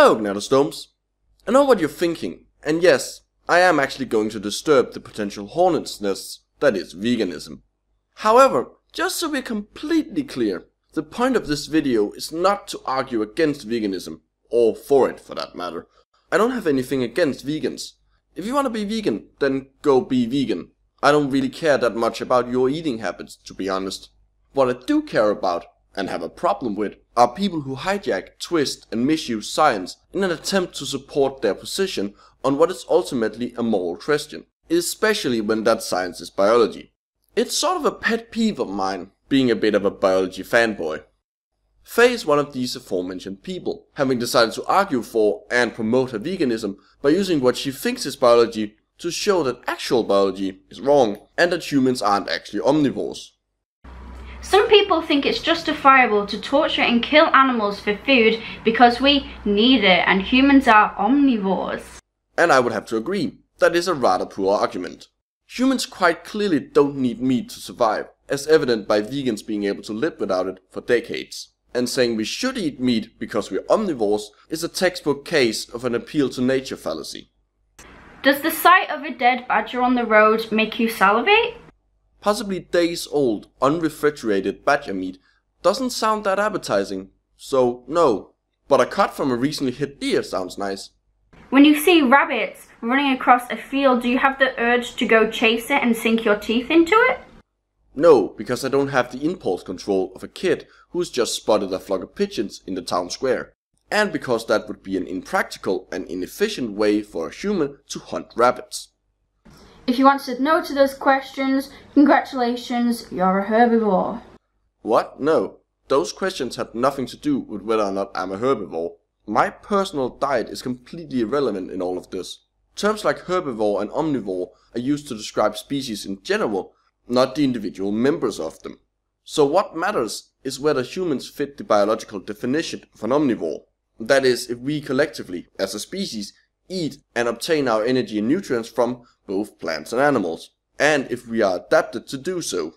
Hello, Gnathostomes. I know what you're thinking, and yes, I am actually going to disturb the potential hornet's nest that is veganism. However, just so we're completely clear, the point of this video is not to argue against veganism, or for it for that matter. I don't have anything against vegans. If you want to be vegan, then go be vegan. I don't really care that much about your eating habits, to be honest. What I do care about, and have a problem with, are people who hijack, twist, and misuse science in an attempt to support their position on what is ultimately a moral question, especially when that science is biology. It's sort of a pet peeve of mine, being a bit of a biology fanboy. Fay is one of these aforementioned people, having decided to argue for and promote her veganism by using what she thinks is biology to show that actual biology is wrong and that humans aren't actually omnivores. Some people think it's justifiable to torture and kill animals for food because we need it and humans are omnivores. And I would have to agree, that is a rather poor argument. Humans quite clearly don't need meat to survive, as evident by vegans being able to live without it for decades. And saying we should eat meat because we're omnivores is a textbook case of an appeal to nature fallacy. Does the sight of a dead badger on the road make you salivate? Possibly days old, unrefrigerated badger meat doesn't sound that appetizing, so no. But a cut from a recently hit deer sounds nice. When you see rabbits running across a field, do you have the urge to go chase it and sink your teeth into it? No, because I don't have the impulse control of a kid who's just spotted a flock of pigeons in the town square. And because that would be an impractical and inefficient way for a human to hunt rabbits. If you answered no to those questions, congratulations, you're a herbivore. What? No. Those questions had nothing to do with whether or not I'm a herbivore. My personal diet is completely irrelevant in all of this. Terms like herbivore and omnivore are used to describe species in general, not the individual members of them. So what matters is whether humans fit the biological definition of an omnivore. That is, if we collectively, as a species, eat and obtain our energy and nutrients from both plants and animals, and if we are adapted to do so.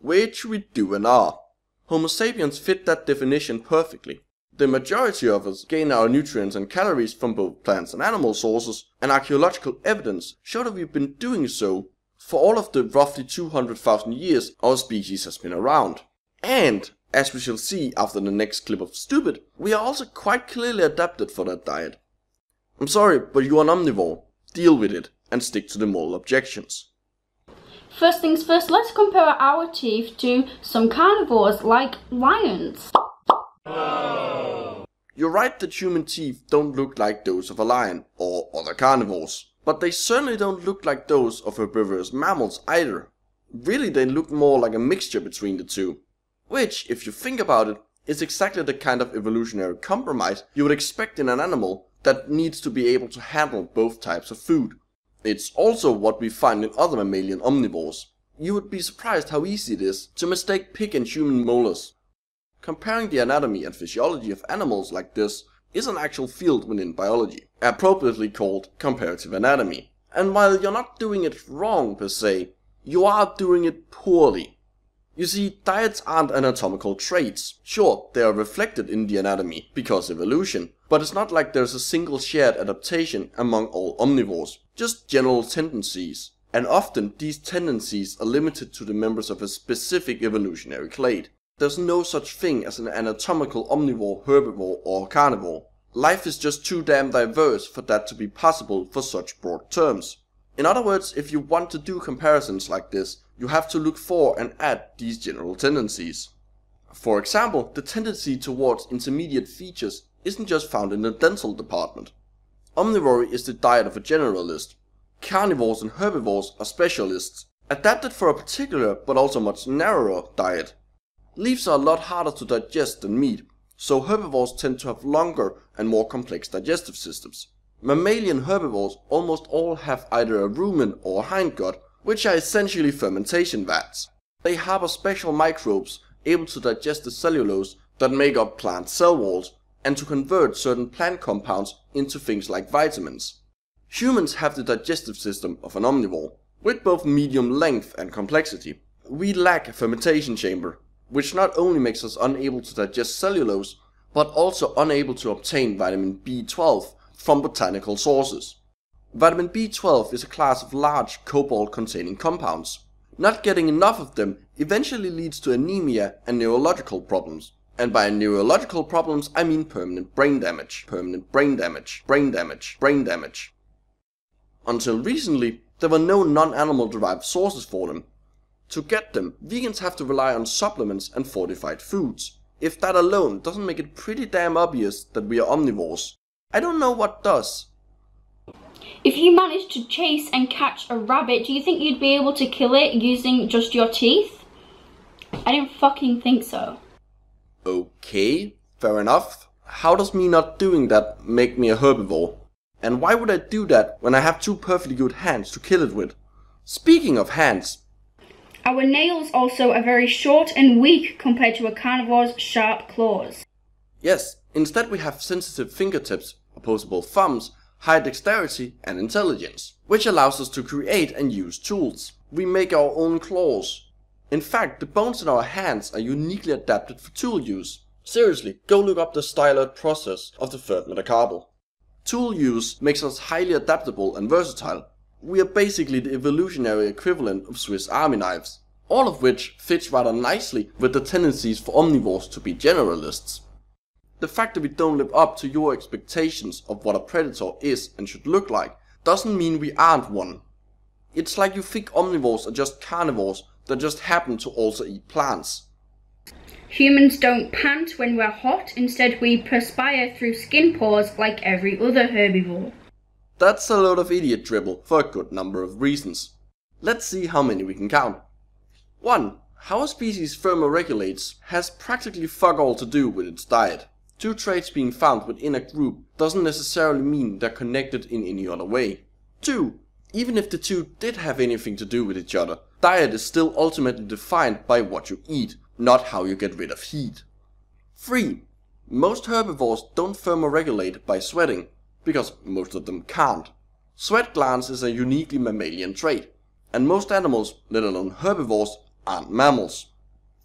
Which we do and are. Homo sapiens fit that definition perfectly. The majority of us gain our nutrients and calories from both plants and animal sources, and archaeological evidence show that we've been doing so for all of the roughly 200,000 years our species has been around. And, as we shall see after the next clip of Stupid, we are also quite clearly adapted for that diet. I'm sorry, but you're an omnivore. Deal with it, and stick to the moral objections. First things first, let's compare our teeth to some carnivores like lions. You're right that human teeth don't look like those of a lion or other carnivores, but they certainly don't look like those of herbivorous mammals either. Really, they look more like a mixture between the two. Which, if you think about it, is exactly the kind of evolutionary compromise you would expect in an animal that needs to be able to handle both types of food. It's also what we find in other mammalian omnivores. You would be surprised how easy it is to mistake pig and human molars. Comparing the anatomy and physiology of animals like this is an actual field within biology, appropriately called comparative anatomy. And while you're not doing it wrong per se, you are doing it poorly. You see, diets aren't anatomical traits. Sure, they are reflected in the anatomy, because evolution, but it's not like there's a single shared adaptation among all omnivores, just general tendencies. And often these tendencies are limited to the members of a specific evolutionary clade. There's no such thing as an anatomical omnivore, herbivore, or carnivore. Life is just too damn diverse for that to be possible for such broad terms. In other words, if you want to do comparisons like this, you have to look for and at these general tendencies. For example, the tendency towards intermediate features isn't just found in the dental department. Omnivory is the diet of a generalist. Carnivores and herbivores are specialists, adapted for a particular but also much narrower diet. Leaves are a lot harder to digest than meat, so herbivores tend to have longer and more complex digestive systems. Mammalian herbivores almost all have either a rumen or a hindgut, which are essentially fermentation vats. They harbor special microbes able to digest the cellulose that make up plant cell walls and to convert certain plant compounds into things like vitamins. Humans have the digestive system of an omnivore, with both medium length and complexity. We lack a fermentation chamber, which not only makes us unable to digest cellulose, but also unable to obtain vitamin B12 from botanical sources. Vitamin B12 is a class of large cobalt containing compounds. Not getting enough of them eventually leads to anemia and neurological problems. And by neurological problems, I mean permanent brain damage, permanent brain damage, brain damage, brain damage. Until recently, there were no non-animal derived sources for them. To get them, vegans have to rely on supplements and fortified foods. If that alone doesn't make it pretty damn obvious that we are omnivores, I don't know what does. If you managed to chase and catch a rabbit, do you think you'd be able to kill it using just your teeth? I didn't fucking think so. Okay, fair enough. How does me not doing that make me a herbivore? And why would I do that when I have two perfectly good hands to kill it with? Speaking of hands, our nails also are very short and weak compared to a carnivore's sharp claws. Yes, instead we have sensitive fingertips, opposable thumbs, high dexterity and intelligence, which allows us to create and use tools. We make our own claws. In fact, the bones in our hands are uniquely adapted for tool use. Seriously, go look up the styloid process of the third metacarpal. Tool use makes us highly adaptable and versatile. We are basically the evolutionary equivalent of Swiss army knives, all of which fits rather nicely with the tendencies for omnivores to be generalists. The fact that we don't live up to your expectations of what a predator is and should look like doesn't mean we aren't one. It's like you think omnivores are just carnivores that just happen to also eat plants. Humans don't pant when we're hot, instead we perspire through skin pores like every other herbivore. That's a load of idiot dribble for a good number of reasons. Let's see how many we can count. 1. How a species thermoregulates has practically fuck all to do with its diet. Two traits being found within a group doesn't necessarily mean they're connected in any other way. 2. Even if the two did have anything to do with each other, diet is still ultimately defined by what you eat, not how you get rid of heat. 3. Most herbivores don't thermoregulate by sweating, because most of them can't. Sweat glands is a uniquely mammalian trait, and most animals, let alone herbivores, aren't mammals.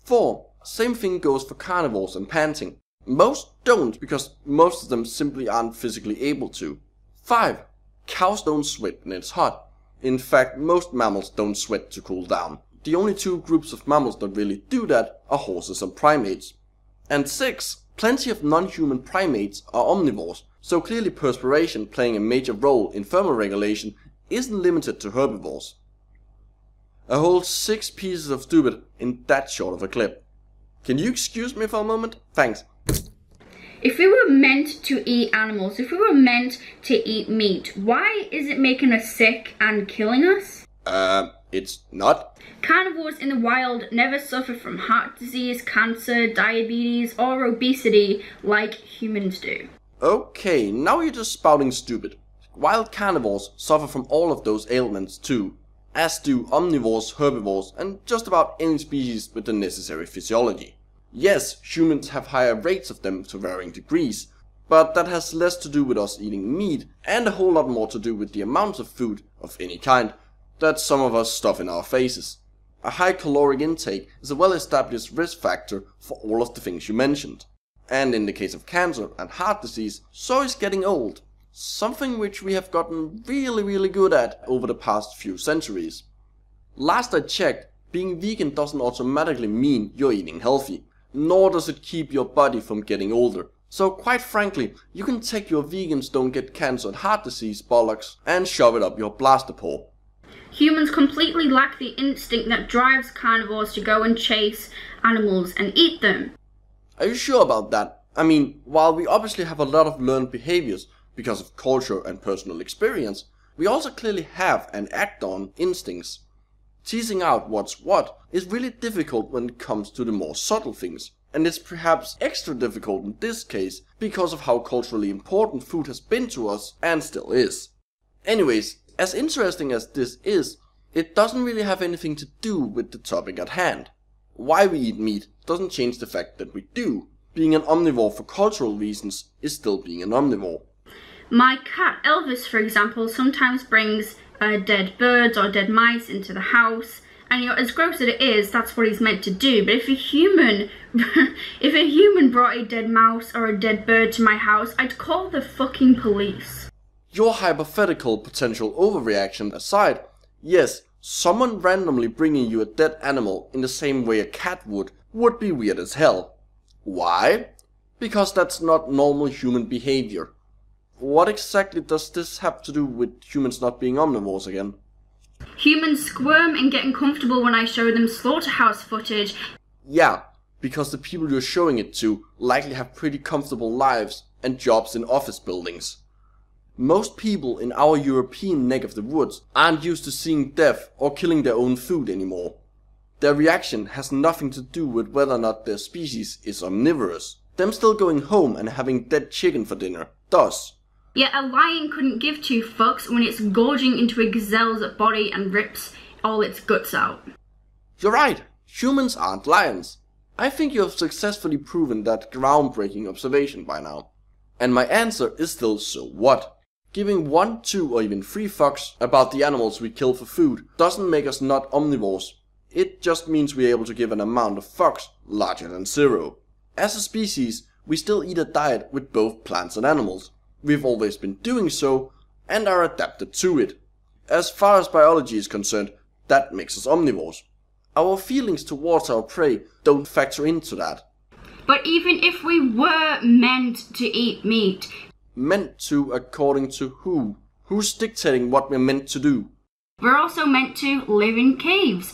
4. Same thing goes for carnivores and panting. Most don't, because most of them simply aren't physically able to. 5. Cows don't sweat when it's hot. In fact, most mammals don't sweat to cool down. The only two groups of mammals that really do that are horses and primates. And 6. Plenty of non-human primates are omnivores, so clearly perspiration playing a major role in thermoregulation isn't limited to herbivores. A whole 6 pieces of stupid in that short of a clip. Can you excuse me for a moment? Thanks. If we were meant to eat animals, if we were meant to eat meat, why is it making us sick and killing us? Uh, it's not. Carnivores in the wild never suffer from heart disease, cancer, diabetes, or obesity like humans do. Okay, now you're just spouting stupid. Wild carnivores suffer from all of those ailments too, as do omnivores, herbivores, and just about any species with the necessary physiology. Yes, humans have higher rates of them to varying degrees, but that has less to do with us eating meat and a whole lot more to do with the amount of food of any kind that some of us stuff in our faces. A high caloric intake is a well established risk factor for all of the things you mentioned. And in the case of cancer and heart disease, so is getting old. Something which we have gotten really really good at over the past few centuries. Last I checked, being vegan doesn't automatically mean you're eating healthy, nor does it keep your body from getting older. So quite frankly, you can take your vegans don't get cancer and heart disease bollocks and shove it up your blastopore. Humans completely lack the instinct that drives carnivores to go and chase animals and eat them. Are you sure about that? I mean, while we obviously have a lot of learned behaviors because of culture and personal experience, we also clearly have and act on instincts. Teasing out what's what is really difficult when it comes to the more subtle things, and it's perhaps extra difficult in this case because of how culturally important food has been to us and still is. Anyways, as interesting as this is, it doesn't really have anything to do with the topic at hand. Why we eat meat doesn't change the fact that we do. Being an omnivore for cultural reasons is still being an omnivore. My cat Elvis, for example, sometimes brings uh, dead birds or dead mice into the house, And you know, as gross as it is, that's what he's meant to do. But if a human, if a human brought a dead mouse or a dead bird to my house, I'd call the fucking police. Your hypothetical potential overreaction aside, yes, someone randomly bringing you a dead animal in the same way a cat would would be weird as hell. Why? Because that's not normal human behavior. What exactly does this have to do with humans not being omnivores again? Humans squirm and get uncomfortable when I show them slaughterhouse footage. Yeah, because the people you're showing it to likely have pretty comfortable lives and jobs in office buildings. Most people in our European neck of the woods aren't used to seeing death or killing their own food anymore. Their reaction has nothing to do with whether or not their species is omnivorous. Them still going home and having dead chicken for dinner does. Yet a lion couldn't give two fucks when it's gorging into a gazelle's body and rips all its guts out. You're right, humans aren't lions. I think you have successfully proven that groundbreaking observation by now. And my answer is still so what? Giving one, two, or even three fucks about the animals we kill for food doesn't make us not omnivores. It just means we're able to give an amount of fucks larger than zero. As a species, we still eat a diet with both plants and animals. We've always been doing so and are adapted to it. As far as biology is concerned, that makes us omnivores. Our feelings towards our prey don't factor into that. But even if we were meant to eat meat, Meant to according to who? Who's dictating what we're meant to do? we're also meant to live in caves.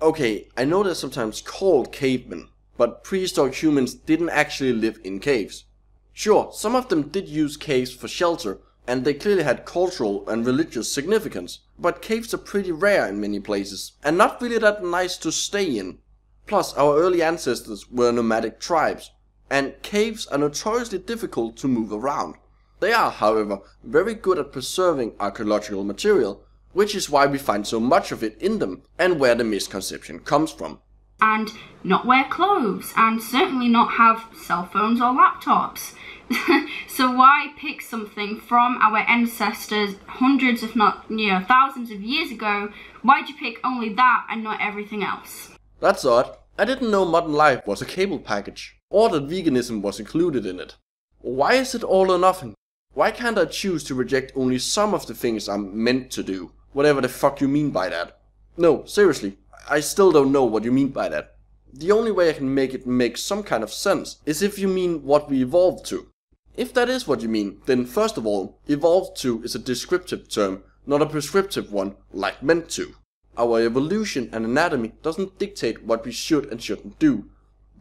Okay, I know they're sometimes called cavemen, but prehistoric humans didn't actually live in caves. Sure, some of them did use caves for shelter, and they clearly had cultural and religious significance, but caves are pretty rare in many places, and not really that nice to stay in. Plus, our early ancestors were nomadic tribes, and caves are notoriously difficult to move around. They are, however, very good at preserving archaeological material, which is why we find so much of it in them, and where the misconception comes from. And not wear clothes and certainly not have cell phones or laptops. so why pick something from our ancestors hundreds if not you know thousands of years ago? Why'd you pick only that and not everything else? That's odd. I didn't know modern life was a cable package, or that veganism was included in it. Why is it all or nothing? Why can't I choose to reject only some of the things I'm meant to do? Whatever the fuck you mean by that. No, seriously, I still don't know what you mean by that. The only way I can make it make some kind of sense is if you mean what we evolved to. If that is what you mean, then first of all, evolved to is a descriptive term, not a prescriptive one like meant to. Our evolution and anatomy doesn't dictate what we should and shouldn't do.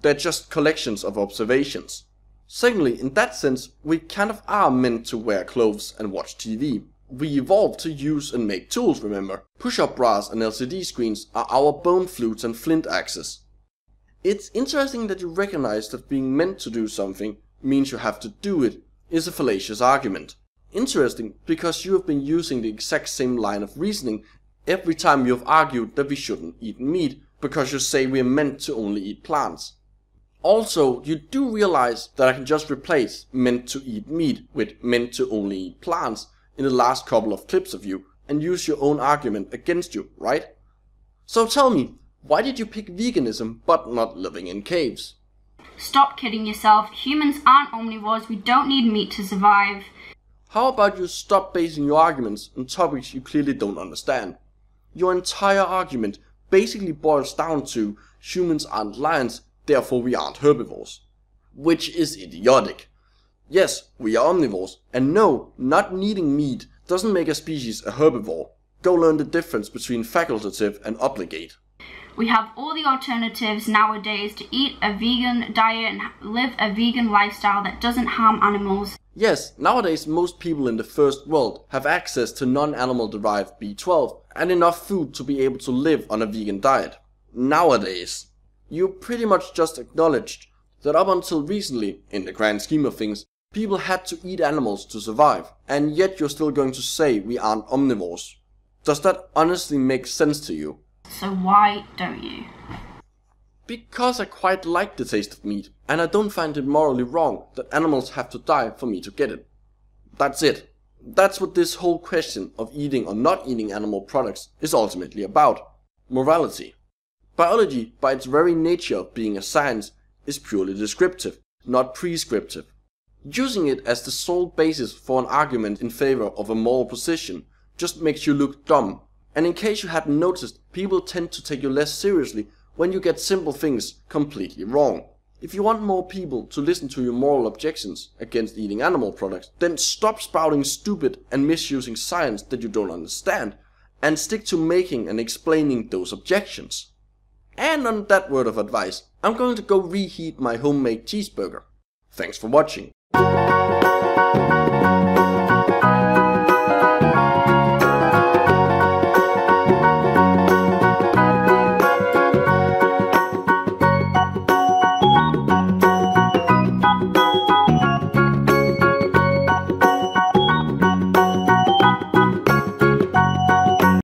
They're just collections of observations. Secondly, in that sense, we kind of are meant to wear clothes and watch TV. We evolved to use and make tools, remember? Push-up bras and LCD screens are our bone flutes and flint axes. It's interesting that you recognize that being meant to do something means you have to do it is a fallacious argument. Interesting because you have been using the exact same line of reasoning every time you have argued that we shouldn't eat meat because you say we are meant to only eat plants. Also, you do realize that I can just replace meant to eat meat with meant to only eat plants in the last couple of clips of you and use your own argument against you, right? So tell me, why did you pick veganism but not living in caves? Stop kidding yourself. Humans aren't omnivores. We don't need meat to survive. How about you stop basing your arguments on topics you clearly don't understand? Your entire argument basically boils down to humans aren't lions, therefore we aren't herbivores. Which is idiotic. Yes, we are omnivores, and no, not needing meat doesn't make a species a herbivore. Go learn the difference between facultative and obligate. We have all the alternatives nowadays to eat a vegan diet and live a vegan lifestyle that doesn't harm animals. Yes, nowadays most people in the first world have access to non-animal derived B12 and enough food to be able to live on a vegan diet. Nowadays, you pretty much just acknowledged that up until recently, in the grand scheme of things, people had to eat animals to survive, and yet you're still going to say we aren't omnivores. Does that honestly make sense to you? So why don't you? Because I quite like the taste of meat, and I don't find it morally wrong that animals have to die for me to get it. That's it. That's what this whole question of eating or not eating animal products is ultimately about. morality. Biology, by its very nature of being a science, is purely descriptive, not prescriptive. Using it as the sole basis for an argument in favor of a moral position just makes you look dumb. And in case you hadn't noticed, people tend to take you less seriously when you get simple things completely wrong. If you want more people to listen to your moral objections against eating animal products, then stop spouting stupid and misusing science that you don't understand and stick to making and explaining those objections. And on that word of advice, I'm going to go reheat my homemade cheeseburger. Thanks for watching. Bye.